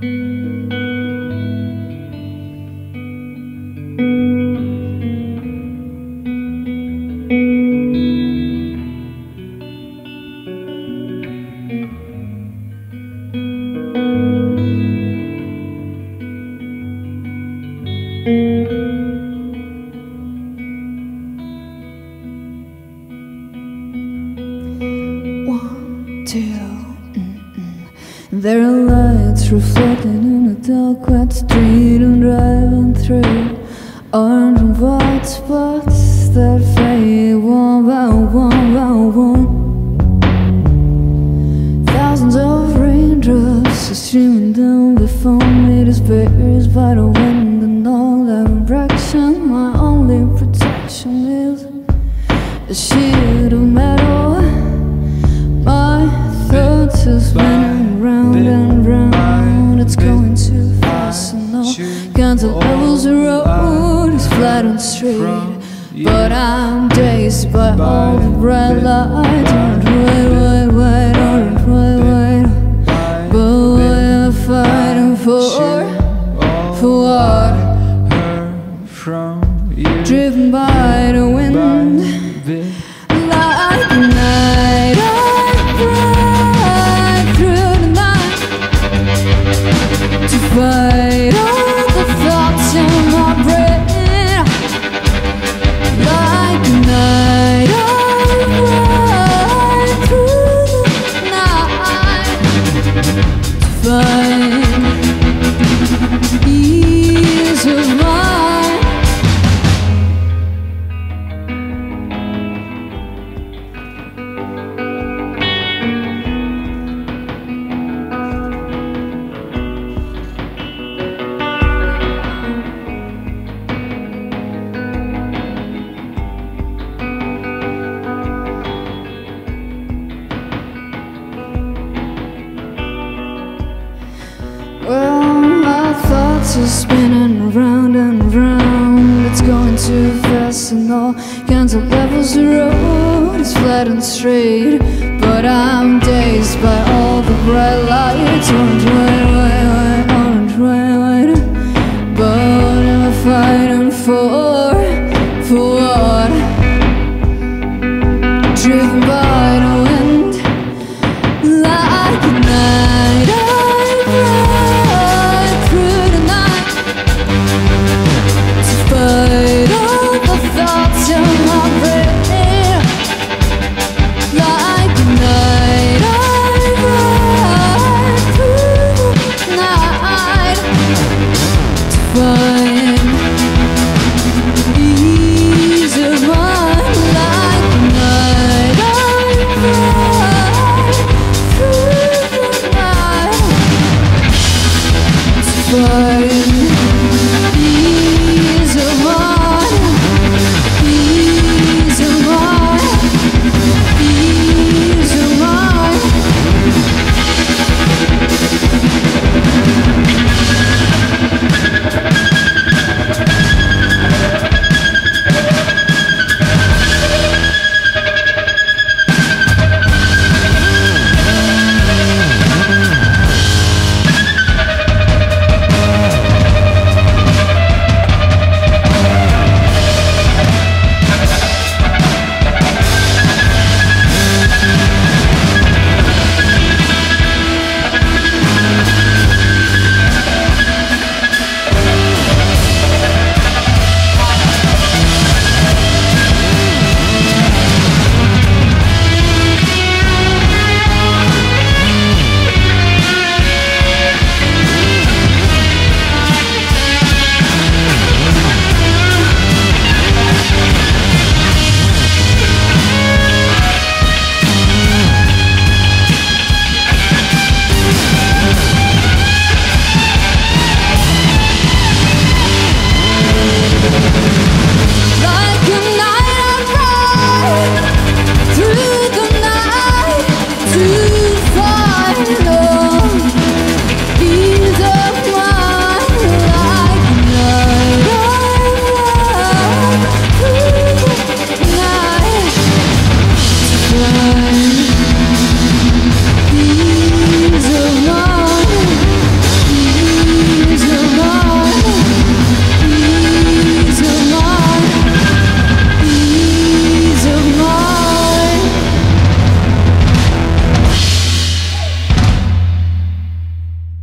One, There are lights reflecting in a dark wet street I'm driving through Orange and white spots that fade one by one by one. Thousands of raindrops are streaming down before me. Dispersed by the wind and all direction My only protection is a sheet of metal. My thoughts are spinning round and round. It's going too fast and all kinds of levels The road is flat and straight. But I'm dazed by all the bright lights. Orange, white, white, white, orange, white, white But what am I fighting for? For what? from you. Driven by the wind is spinning round and round. It's going too fast and all kinds of levels The road. Is flat and straight But I'm dazed by all the bright lights. Orange, white, white, white, orange, white, white But am I fighting for, for what? Driven by fly